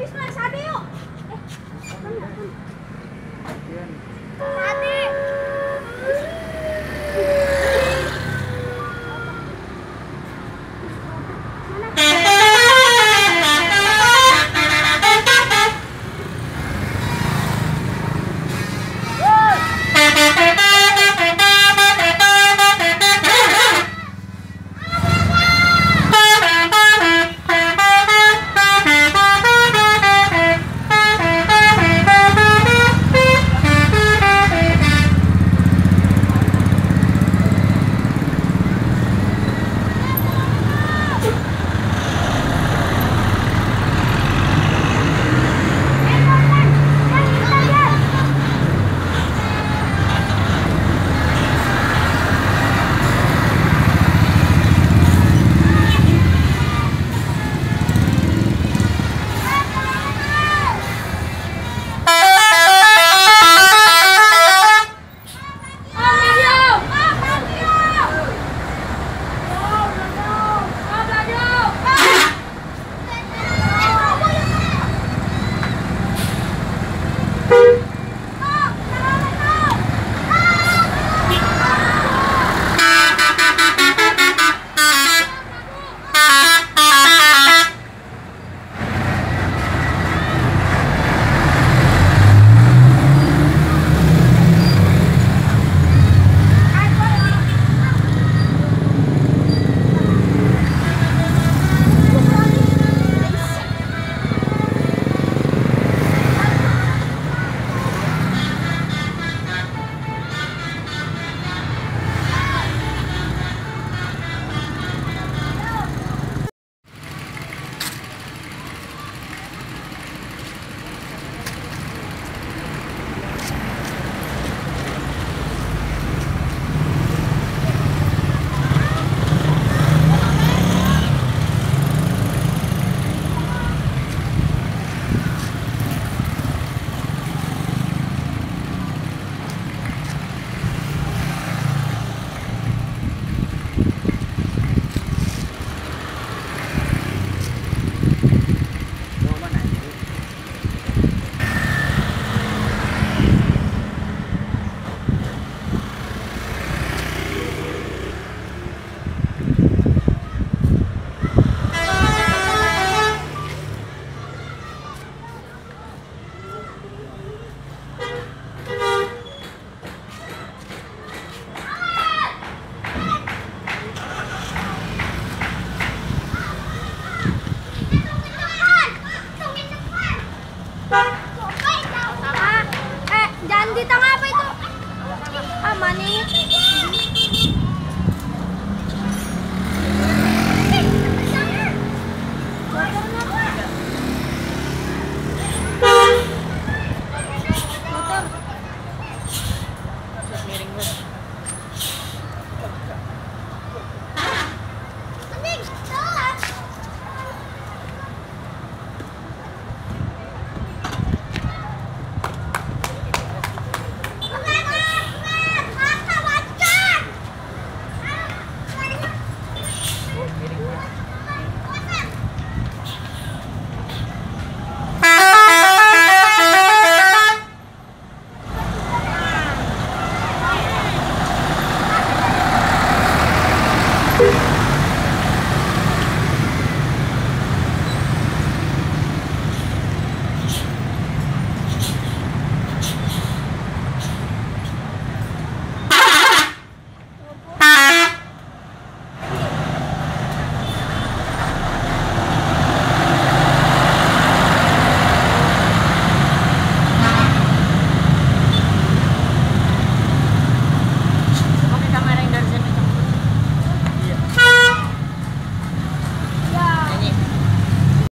habis lah, sabi yuk. Eh, eh di tengah apa itu? Aman ya, ya? nih.